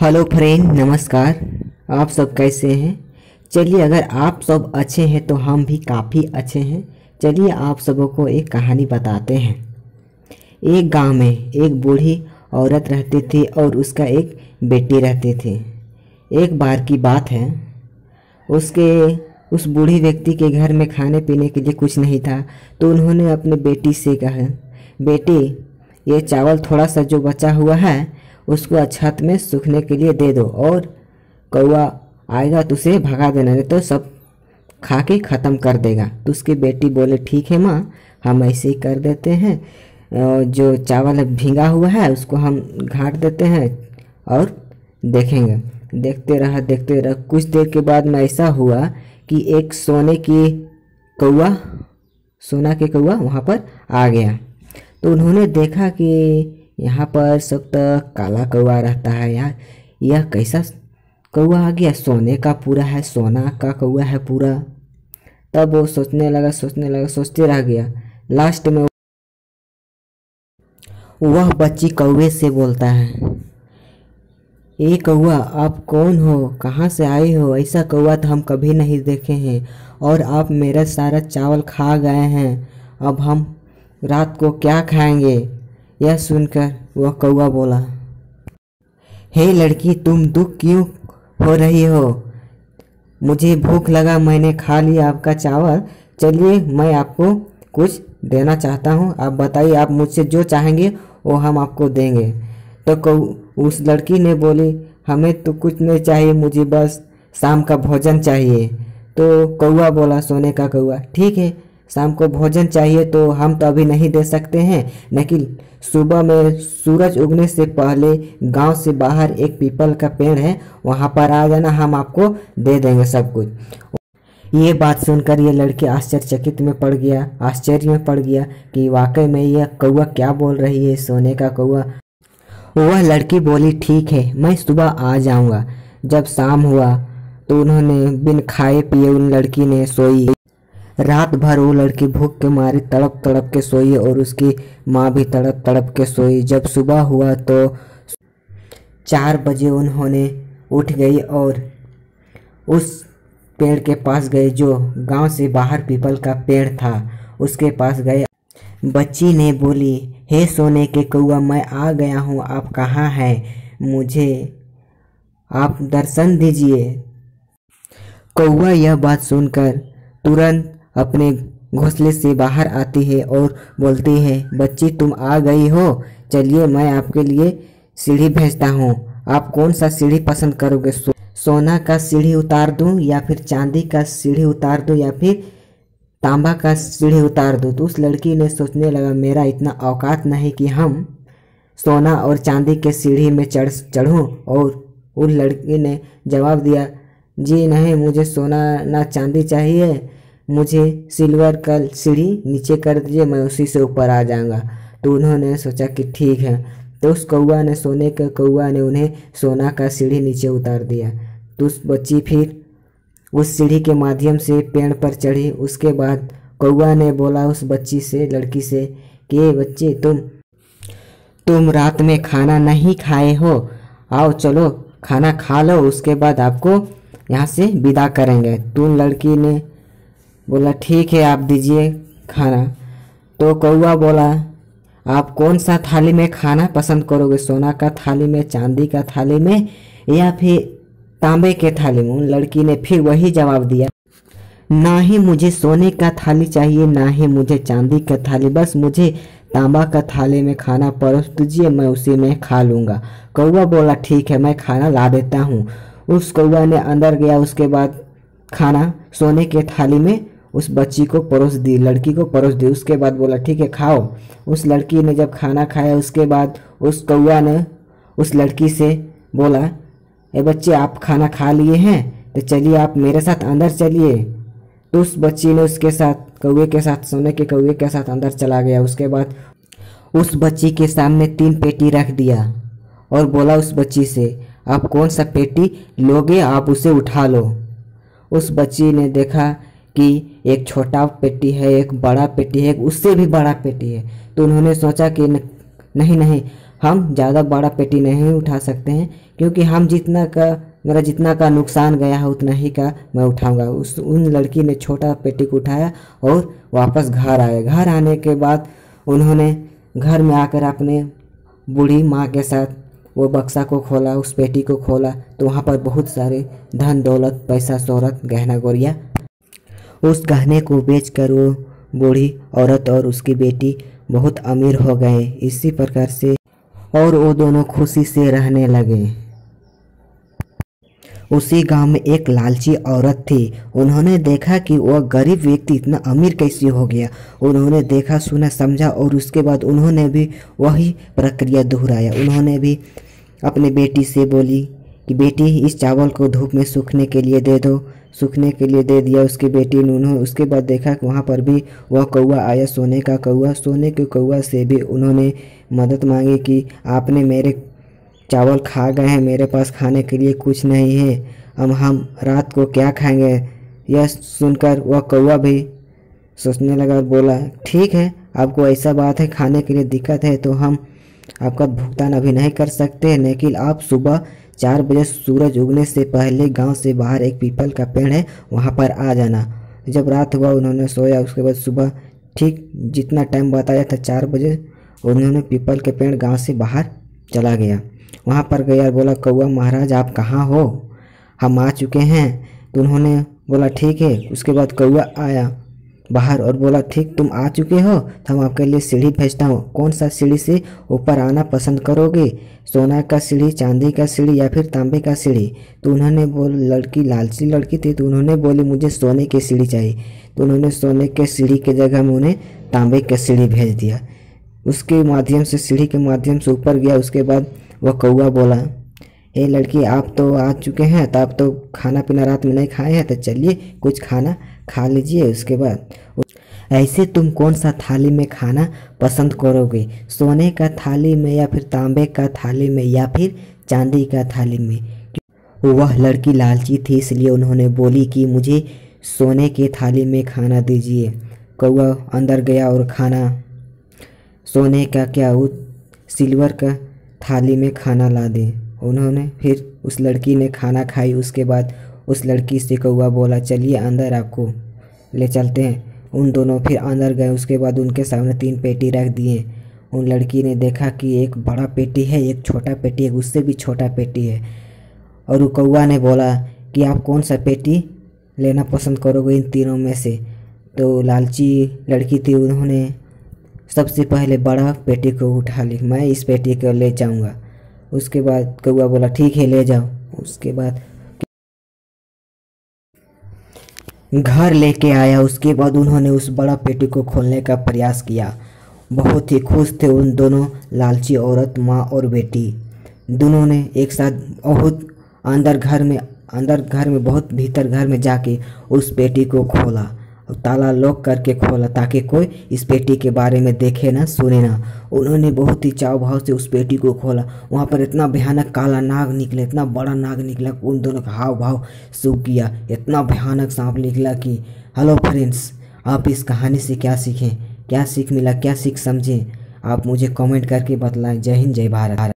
Hello friend, नमस्कार। आप सब कैसे हैं? चलिए, अगर आप सब अच्छे हैं तो हम भी काफ़ी अच्छे हैं। चलिए, आप सबों को एक कहानी बताते हैं। एक गाँव में एक बूढ़ी औरत रहती थी और उसका एक बेटी रहती थी। एक बार की बात है। उसके, उस बूढ़ी व्यक्ति के घर में खाने पीने के लिए कुछ नहीं था तो उन्होंने अपने बेटी से कहा, बेटी, ये चावल थोड़ा सा जो बचा हुआ है उसको छत में सूखने के लिए दे दो और कौआ आएगा तो उसे भगा देना, नहीं तो सब खा के ख़त्म कर देगा। तो उसकी बेटी बोले, ठीक है माँ, हम ऐसे ही कर देते हैं। जो चावल भींगा हुआ है, उसको हम घाट देते हैं और देखेंगे। देखते रहा देखते रहा। कुछ देर के बाद में ऐसा हुआ कि एक सोने की कौआ सोना के कौआ वहाँ पर आ गया। तो उन्होंने देखा कि यहाँ पर सब तो काला कौआ रहता है यार। यह कैसा कौआ आ गया? सोने का पूरा है, सोना का कौआ है पूरा। तब वो सोचने लगा सोचने लगा, सोचते रह गया। लास्ट में वह बच्ची कौवे से बोलता है, ए कौआ आप कौन हो? कहाँ से आए हो? ऐसा कौआ तो हम कभी नहीं देखे हैं। और आप मेरा सारा चावल खा गए हैं। अब हम रात को क्या खाएँगे? यह सुनकर वह कौआ बोला, हे लड़की, तुम दुख क्यों हो रही हो? मुझे भूख लगा, मैंने खा लिया आपका चावल। चलिए, मैं आपको कुछ देना चाहता हूँ। आप बताइए, आप मुझसे जो चाहेंगे, वो हम आपको देंगे। तो कौ, उस लड़की ने बोली, हमें तो कुछ नहीं चाहिए, मुझे बस शाम का भोजन चाहिए। तो कौआ बोला, सोने का कौआ ठीक है। शाम को भोजन चाहिए तो हम तो अभी नहीं दे सकते हैं। लेकिन सुबह में सूरज उगने से पहले गाँव से बाहर एक पीपल का पेड़ है, वहाँ पर आ जाना, हम आपको दे देंगे सब कुछ। ये बात सुनकर ये लड़के आश्चर्यचकित में पड़ गया, आश्चर्य में पड़ गया कि वाकई में यह कौआ क्या बोल रही है, सोने का कौआ वह लड़की बोली, ठीक है, मैं सुबह आ जाऊँगा। जब शाम हुआ तो उन्होंने बिन खाए पिए उन लड़की ने सोई। रात भर वो लड़की भूख के मारे तड़प तड़प के सोई और उसकी माँ भी तड़प तड़प के सोई। जब सुबह हुआ तो चार बजे उन्होंने उठ गई और उस पेड़ के पास गए जो गाँव से बाहर पीपल का पेड़ था, उसके पास गए। बच्ची ने बोली, हे सोने के कौआ मैं आ गया हूँ। आप कहाँ हैं? मुझे आप दर्शन दीजिए। कौआ यह बात सुनकर तुरंत अपने घोंसले से बाहर आती है और बोलती है बच्ची तुम आ गई हो। चलिए मैं आपके लिए सीढ़ी भेजता हूँ। आप कौन सा सीढ़ी पसंद करोगे? सो, सोना का सीढ़ी उतार दूँ या फिर चांदी का सीढ़ी उतार दूँ या फिर तांबा का सीढ़ी उतार दूँ? तो उस लड़की ने सोचने लगा मेरा इतना औकात नहीं कि हम सोना और चांदी के सीढ़ी में चढ़ चढ़ूँ। और उस लड़की ने जवाब दिया जी नहीं मुझे सोना ना चांदी चाहिए। मुझे सिल्वर का सीढ़ी नीचे कर दीजिए, मैं उसी से ऊपर आ जाऊँगा। तो उन्होंने सोचा कि ठीक है। तो उस कौआ ने, सोने के कौआ ने उन्हें सोना का सीढ़ी नीचे उतार दिया। तो उस बच्ची फिर उस सीढ़ी के माध्यम से पेड़ पर चढ़ी। उसके बाद कौआ ने बोला उस बच्ची से, लड़की से कि बच्चे, तुम तुम रात में खाना नहीं खाए हो। आओ चलो, खाना खा लो। उसके बाद आपको यहाँ से विदा करेंगे। तुम लड़की ने बोला, ठीक है, आप दीजिए खाना। तो कौआ बोला, आप कौन सा थाली में खाना पसंद करोगे? सोना का थाली में, चांदी का थाली में, या फिर तांबे के थाली में? लड़की ने फिर वही जवाब दिया, ना ही मुझे सोने का थाली चाहिए, ना ही मुझे चांदी का थाली, बस मुझे तांबा का थाली में खाना परोस दीजिए, मैं उसी में खा लूँगा। कौआ बोला, ठीक है, मैं खाना ला देता हूँ। उस कौआ ने अंदर गया, उसके बाद खाना सोने के थाली में उस बच्ची को परोस दी, लड़की को परोस दी। उसके बाद बोला, ठीक है, खाओ। उस लड़की ने जब खाना खाया, उसके बाद उस कौआ ने उस लड़की से बोला, ए बच्चे, आप खाना खा लिए हैं तो चलिए आप मेरे साथ अंदर चलिए। तो उस बच्ची ने उसके साथ कौए के साथ, सोने के कौए के साथ अंदर चला गया। उसके बाद उस बच्ची के सामने तीन पेटी रख दिया और बोला उस बच्ची से, आप कौन सा पेटी लोगे, आप उसे उठा लो। उस बच्ची ने देखा कि एक छोटा पेटी है एक बड़ा पेटी है उससे भी बड़ा पेटी है। तो उन्होंने सोचा कि न, नहीं नहीं हम ज़्यादा बड़ा पेटी नहीं उठा सकते हैं क्योंकि हम जितना का मेरा जितना का नुकसान गया है उतना ही का मैं उठाऊँगा। उस उन लड़की ने छोटा पेटी को उठाया और वापस घर आए। घर आने के बाद उन्होंने घर में आकर अपने बूढ़ी माँ के साथ वो बक्सा को खोला उस पेटी को खोला। तो वहाँ पर बहुत सारे धन दौलत पैसा शोहरत गहना गोरिया उस गहने को बेचकर वो बूढ़ी औरत और उसकी बेटी बहुत अमीर हो गए। इसी प्रकार से और वो दोनों खुशी से रहने लगे। उसी गाँव में एक लालची औरत थी। उन्होंने देखा कि वह गरीब व्यक्ति इतना अमीर कैसे हो गया। उन्होंने देखा, सुना, समझा और उसके बाद उन्होंने भी वही प्रक्रिया दोहराया। उन्होंने भी अपने बेटी से बोली कि बेटी, इस चावल को धूप में सूखने के लिए दे दो। सूखने के लिए दे दिया उसकी बेटी ने उसके बाद देखा कि वहाँ पर भी वह कौआ आया, सोने का कौआ सोने के कौआ से भी उन्होंने मदद मांगी कि आपने मेरे चावल खा गए हैं, मेरे पास खाने के लिए कुछ नहीं है। अब हम रात को क्या खाएँगे? यह सुनकर वह कौआ भी सोचने लगा और बोला, ठीक है, आपको ऐसा बात है, खाने के लिए दिक्कत है तो हम आपका भुगतान अभी नहीं कर सकते लेकिन आप सुबह चार बजे सूरज उगने से पहले गाँव से बाहर एक पीपल का पेड़ है, वहाँ पर आ जाना। जब रात हुआ, उन्होंने सोया, उसके बाद सुबह ठीक जितना टाइम बताया था, चार बजे, उन्होंने पीपल के पेड़ गाँव से बाहर चला गया। वहाँ पर गया बोला कौआ महाराज, आप कहाँ हो? हम आ चुके हैं। तो उन्होंने बोला, ठीक है। उसके बाद कौआ आया। बाहर और बोला, ठीक, तुम आ चुके हो। हम आपके लिए सीढ़ी भेजता हूँ। कौन सा सीढ़ी से ऊपर आना पसंद करोगे? सोना का सीढ़ी, चांदी का सीढ़ी या फिर तांबे का सीढ़ी? तो उन्होंने बोल, लड़की, लालची लड़की थी। तो उन्होंने बोली, मुझे सोने की सीढ़ी चाहिए। तो उन्होंने सोने के सीढ़ी के जगह में उन्हें तांबे के सीढ़ी भेज दिया। उसके माध्यम से, सीढ़ी के माध्यम से ऊपर गया। उसके बाद वह कौआ बोला हे लड़की, आप तो आ चुके हैं तो आप तो खाना पीना रात में नहीं खाए हैं तो चलिए कुछ खाना खा लीजिए, उसके बाद ऐसे तुम कौन सा थाली में खाना पसंद करोगे? सोने का थाली में या फिर तांबे का थाली में या फिर चांदी का थाली में? वह लड़की लालची थी, इसलिए उन्होंने बोली कि मुझे सोने के थाली में खाना दीजिए। कौआ अंदर गया और खाना सोने का क्या वो सिल्वर का थाली में खाना ला दे। उन्होंने फिर उस लड़की ने खाना खाई। उसके बाद उस लड़की से कौआ बोला, चलिए अंदर आपको ले चलते हैं। उन दोनों फिर अंदर गए। उसके बाद उनके सामने तीन पेटी रख दिए। उन लड़की ने देखा कि एक बड़ा पेटी है, एक छोटा पेटी है, उससे भी छोटा पेटी है। और वो कौआ ने बोला कि आप कौन सा पेटी लेना पसंद करोगे इन तीनों में से? तो लालची लड़की थी, उन्होंने सबसे पहले बड़ा पेटी को उठा ली। मैं इस पेटी को ले जाऊँगा। उसके बाद कौआ बोला, ठीक है, ले जाओ। उसके बाद घर लेके आया। उसके बाद उन्होंने उस बड़ा पेटी को खोलने का प्रयास किया। बहुत ही खुश थे उन दोनों, लालची औरत, माँ और बेटी। दोनों ने एक साथ बहुत अंदर घर में, अंदर घर में, बहुत भीतर घर में जाके उस पेटी को खोला। ताला लॉक करके खोला ताकि कोई इस पेटी के बारे में देखे ना, सुने ना। उन्होंने बहुत ही चाव भाव से उस पेटी को खोला। वहाँ पर इतना भयानक काला नाग निकला, इतना बड़ा नाग निकला उन दोनों का हाव भाव सूख गया। इतना भयानक सांप निकला कि, हेलो फ्रेंड्स, आप इस कहानी से क्या सीखें? क्या सीख मिला? क्या सीख समझें? आप मुझे कमेंट करके बतलाएँ जय हिंद, जय भारत।